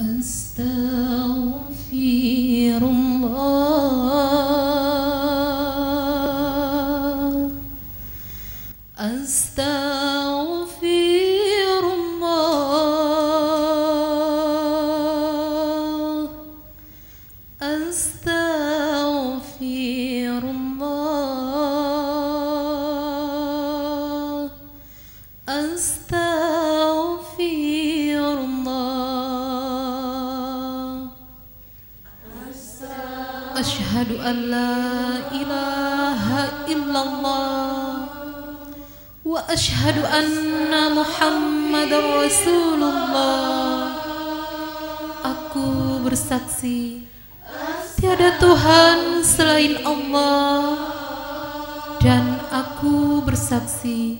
أستغفر الله. أشهد أن لا إله إلا الله وأشهد أن محمد رسول الله Aku bersaksi Tiada Tuhan selain Allah Dan aku bersaksi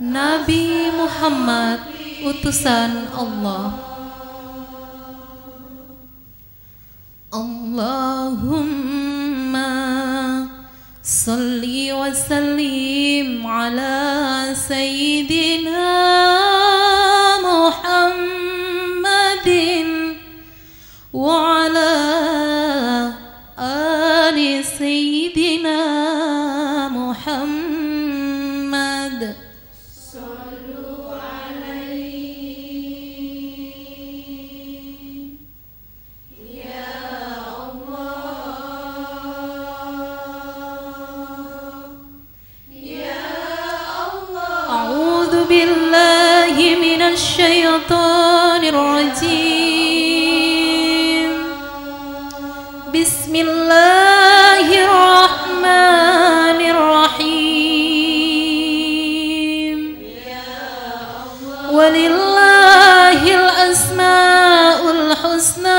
Nabi Muhammad utusan Allah اللهم صل وسلم على سيدنا محمد وعلى الشيطان الرجيم. بسم الله الرحمن الرحيم. ولله الأسماء الحسنى.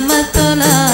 mató la